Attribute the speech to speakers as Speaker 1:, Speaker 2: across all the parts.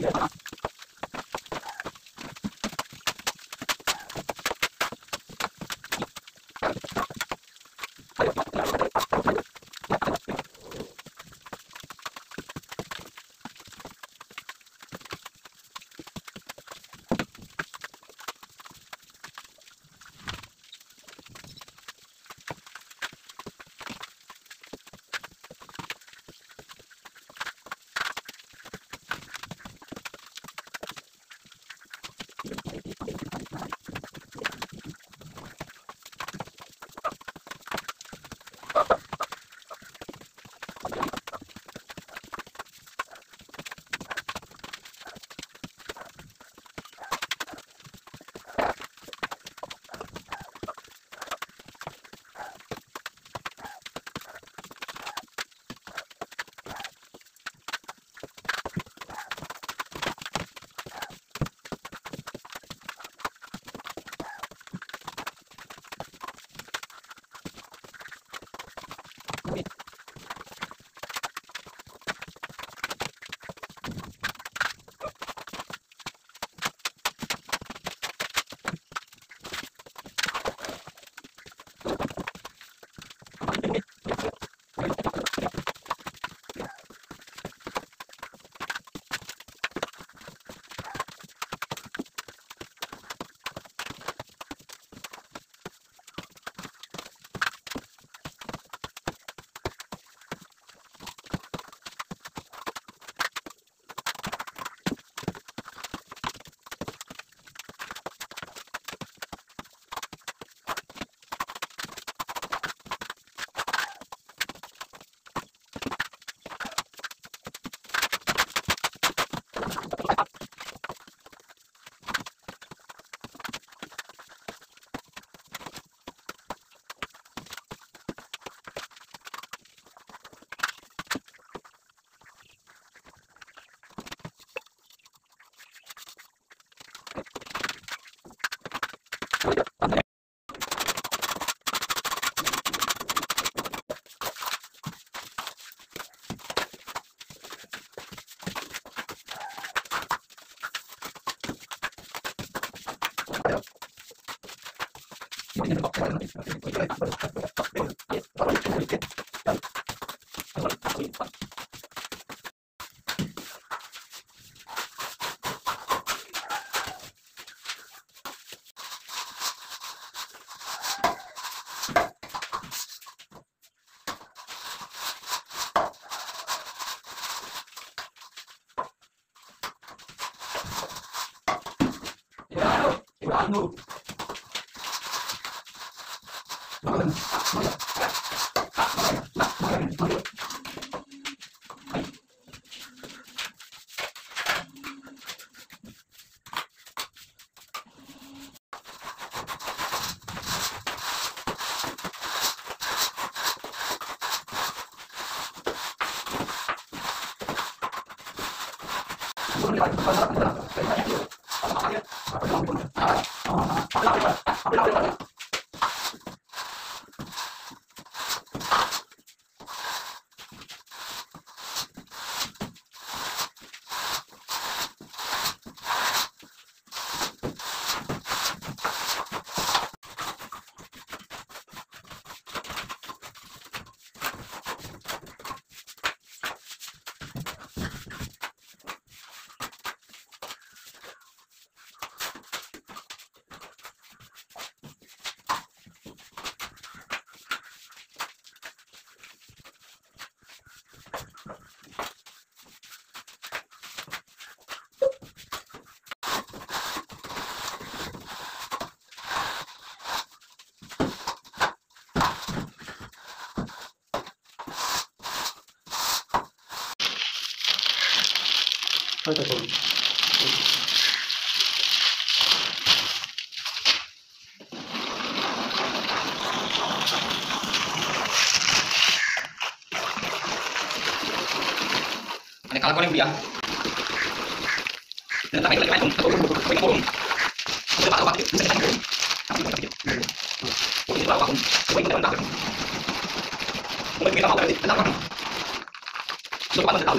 Speaker 1: Yeah. no ああ。
Speaker 2: Ini kalau kau yang dia. Dan tak lagi lagi kau kau yang kau. Kita tak apa kita kita. Kami kita kita. Kau ini bawa kau. Kau ini dah dah. Kau ini tahu berarti kenapa? Sudah mana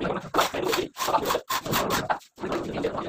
Speaker 2: bagaimana kelas teknologi telah berada di dalam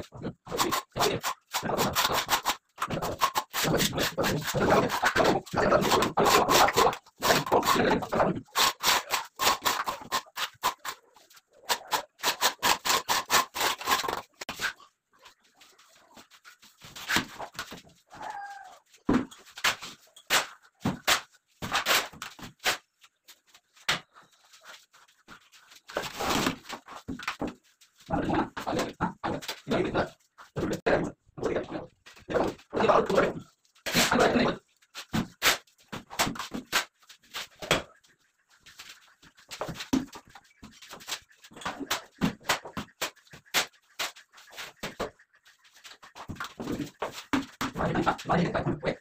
Speaker 2: Freude dabei und